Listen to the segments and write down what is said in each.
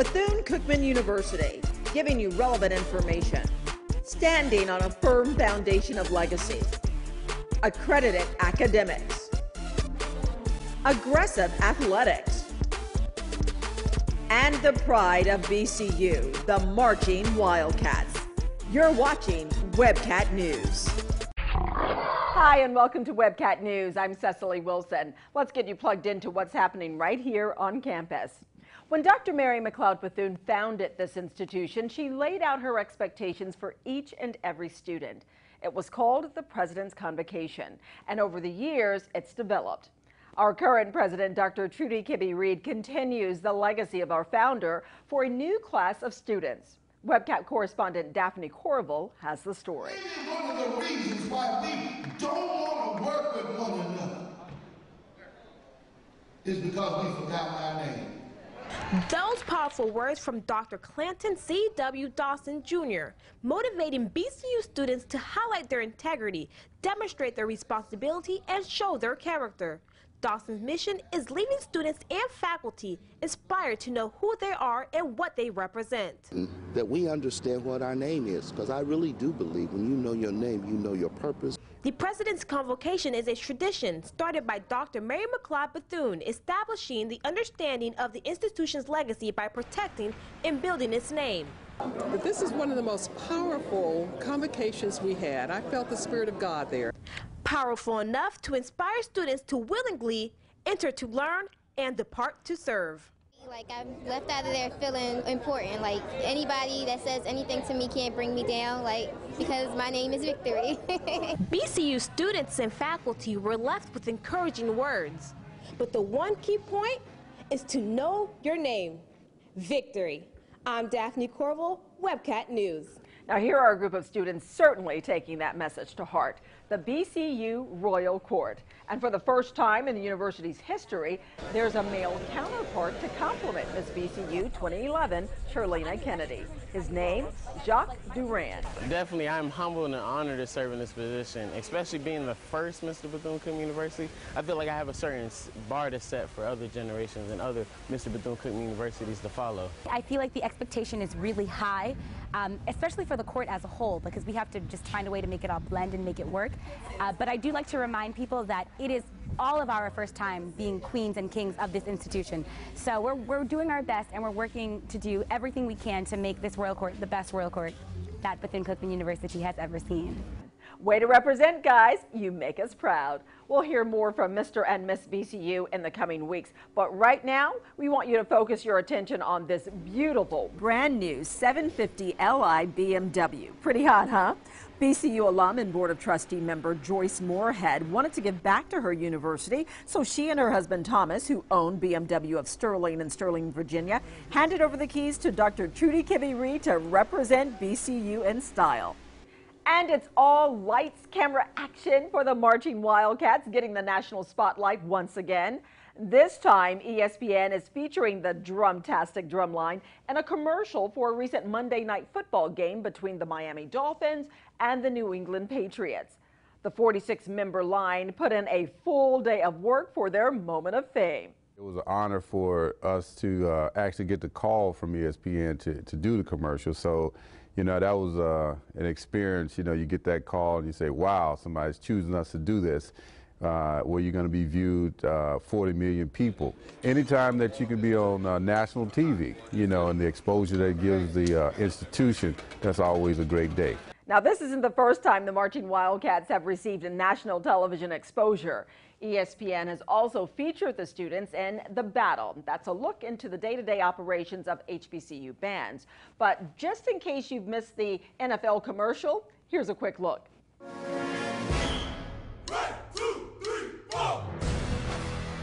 Bethune-Cookman University, giving you relevant information, standing on a firm foundation of legacy, accredited academics, aggressive athletics, and the pride of BCU, the Marching Wildcats. You're watching Webcat News. Hi, and welcome to Webcat News. I'm Cecily Wilson. Let's get you plugged into what's happening right here on campus. When Dr. Mary McLeod Bethune founded this institution, she laid out her expectations for each and every student. It was called the President's Convocation, and over the years, it's developed. Our current president, Dr. Trudy Kibbe Reed, continues the legacy of our founder for a new class of students. Webcat correspondent Daphne Corville has the story. One of the reasons why we don't want to work with one another is because we forgot our name. Those powerful words from Dr. Clanton C.W. Dawson Jr., motivating BCU students to highlight their integrity, demonstrate their responsibility, and show their character. Dawson's mission is leaving students and faculty inspired to know who they are and what they represent. That we understand what our name is, because I really do believe when you know your name, you know your purpose. The President's Convocation is a tradition started by Dr. Mary McLeod Bethune, establishing the understanding of the institution's legacy by protecting and building its name. But this is one of the most powerful convocations we had. I felt the Spirit of God there. Powerful enough to inspire students to willingly enter to learn and depart to serve. Like I'm left out of there feeling important. Like anybody that says anything to me can't bring me down. Like because my name is Victory. BCU students and faculty were left with encouraging words. But the one key point is to know your name. Victory. I'm Daphne Corville, Webcat News. Now, here are a group of students certainly taking that message to heart the BCU Royal Court. And for the first time in the university's history, there's a male counterpart to complement Miss BCU 2011, Charlena Kennedy. His name, Jacques Durand. Definitely, I'm humbled and honored to serve in this position, especially being the first Mr. Bethune-Cookman University. I feel like I have a certain bar to set for other generations and other Mr. Bethune-Cookman universities to follow. I feel like the expectation is really high, um, especially for the court as a whole, because we have to just find a way to make it all blend and make it work. Uh, but I do like to remind people that it is all of our first time being queens and kings of this institution. So we're, we're doing our best and we're working to do everything we can to make this Royal Court the best Royal Court that Bethune-Cookman University has ever seen. Way to represent, guys. You make us proud. We'll hear more from Mr. and Miss BCU in the coming weeks. But right now, we want you to focus your attention on this beautiful, brand new 750 Li BMW. Pretty hot, huh? BCU alum and Board of Trustee member Joyce Moorhead wanted to give back to her university, so she and her husband Thomas, who own BMW of Sterling in Sterling, Virginia, handed over the keys to Dr. Trudy Kibbe Reed to represent BCU in style. And it's all lights, camera, action for the Marching Wildcats, getting the national spotlight once again. This time, ESPN is featuring the Drumtastic Drumline and a commercial for a recent Monday night football game between the Miami Dolphins and the New England Patriots. The 46 member line put in a full day of work for their moment of fame. It was an honor for us to uh, actually get the call from ESPN to, to do the commercial. So, you know, that was uh, an experience. You know, you get that call and you say, wow, somebody's choosing us to do this uh, where you're going to be viewed uh, 40 million people. Anytime that you can be on uh, national TV, you know, and the exposure that gives the uh, institution, that's always a great day. Now, this isn't the first time the Marching Wildcats have received a national television exposure. ESPN has also featured the students in The Battle. That's a look into the day-to-day operations of HBCU bands. But just in case you've missed the NFL commercial, here's a quick look.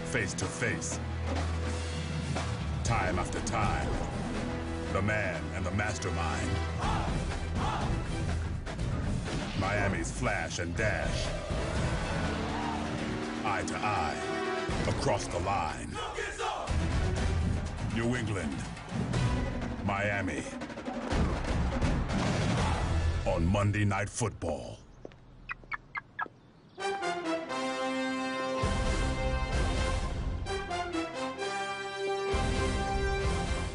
face to face. Time after time. The man and the mastermind. Miami's flash and dash. Eye to eye. Across the line. New England. Miami. On Monday Night Football.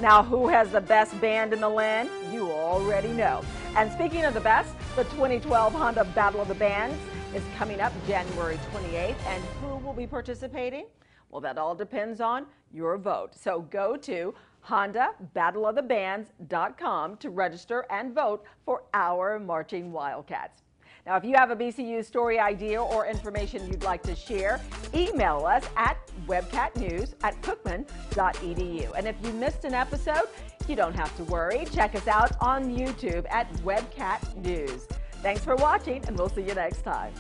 Now, who has the best band in the land? You already know. And speaking of the best, the 2012 Honda Battle of the Bands is coming up January 28th. And who will be participating? Well, that all depends on your vote. So go to HondaBattleOfTheBands.com to register and vote for our Marching Wildcats. Now, if you have a BCU story idea or information you'd like to share, email us at webcatnews at cookman.edu. And if you missed an episode, you don't have to worry. Check us out on YouTube at Webcat News. Thanks for watching, and we'll see you next time.